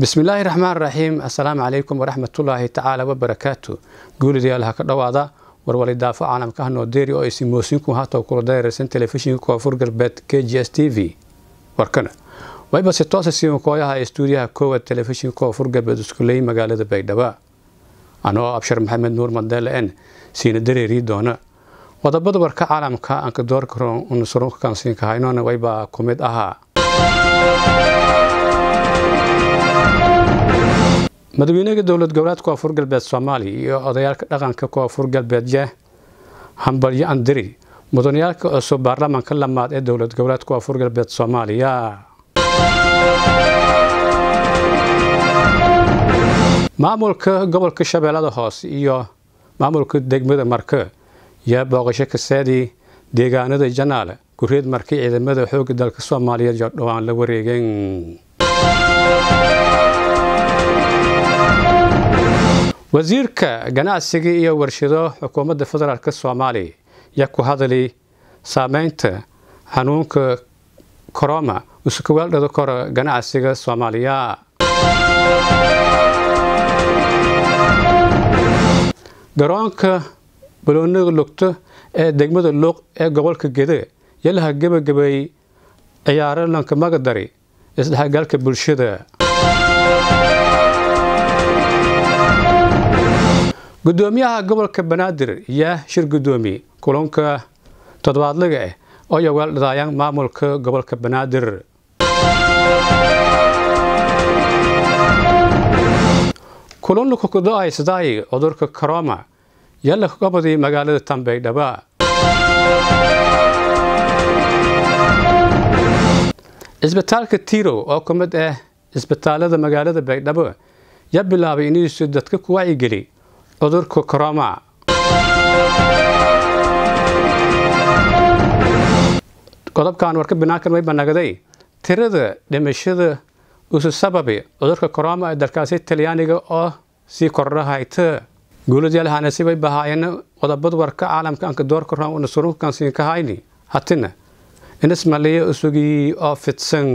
bismillaahi raxmaan raxiim assalaamu calaykum waraxmatullaahi tacaala wabarakaatu guulidayaal ha ka dhowaada warwali daafo caalamka hanoo deeri oo aysi moosinku haataw kula dareersan telefishinka koonfur galbeed k g s t v. Warkana. Wayba si toosa siiwan kooyaha ee stuudiyaha koowaad telefishinka koonfur galbeed iskuleey magaalada baydhabo anoo abshar maxamed nuur mandeele n siina dareerii doona. Qodobada warka caalamka aanka doorka unasurunka kansiinka haynona waybaa ku ahaa madaxweynaha dowlad goboleedka koonfur galbeed soomaaliya iyo odayaalka dhaqanka koonfur galbeedya hambalyo andiri mudaniyaalka cusub baarlamaanka lamaad ee dowlad goboleedka koonfur galbeed soomaaliya maamulka gobolka shabeellada hoose iyo maamulka degmada marke yaa booqasho kasaadii deegaanada janaale gureed markay ciidamada xoogga dalka soomaaliyeed iyo dhowaan la wareegeen wasiirka ganacsiga iyo warshado xukuumadda federaalk soomaaliya yaa ku hadalay saameynta xanuunka koroma usukawaaldhada kora ganacsiga soomaaliya. Garoonka balooniga lugto ee degmada luuq ee gobolka gede yalaha gebagabeeyey ciyaaro lanka magadari isdhexgalka bulshada gudoomiyaha gobolka banaadir yaa shir gudoomiye kulanka toddobaadlaga ah oo yawaal dhadaayaan maamulka gobolka banaadir. Kulanka kudo-aysadaayi cudurka koroma yalla gobodii magaalada tambaydhaba cisbitaalka tirow oo ka mid ah cisbitaalada magaalada baydhabo yaa bilaabay inuusu dadka ku wacyigeli cudurka koroma qodobkan warka banaankan way banagaday tirada dhimashada usu sababi cudurka koroma ee dalkaasi talyaaniga oo sii kordhahayta guuladyaalahanasi way bahaayeen qodobada warka caalamka anka doorka ron una surunkan siin ka hayni. Hatina inismaliya usugii oo fidsan